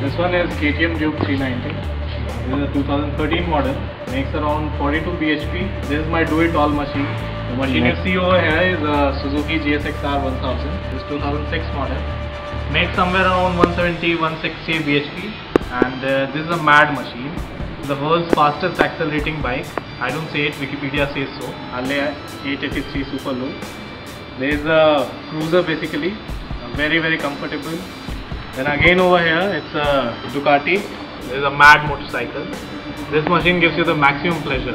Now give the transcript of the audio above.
This one is KTM Duke 390. This is a 2013 model. Makes around 42 bhp. This is my do-it-all machine. The machine you see over here is a Suzuki GSXR 1000. This is 2006 model. Makes somewhere around 170, 160 bhp. And uh, this is a mad machine. The world's fastest accelerating bike. I don't say it, Wikipedia says so. Harley 883 Super Low. There is a cruiser basically, very very comfortable. Then again over here, it's a Ducati. There is a mad motorcycle. This machine gives you the maximum pleasure.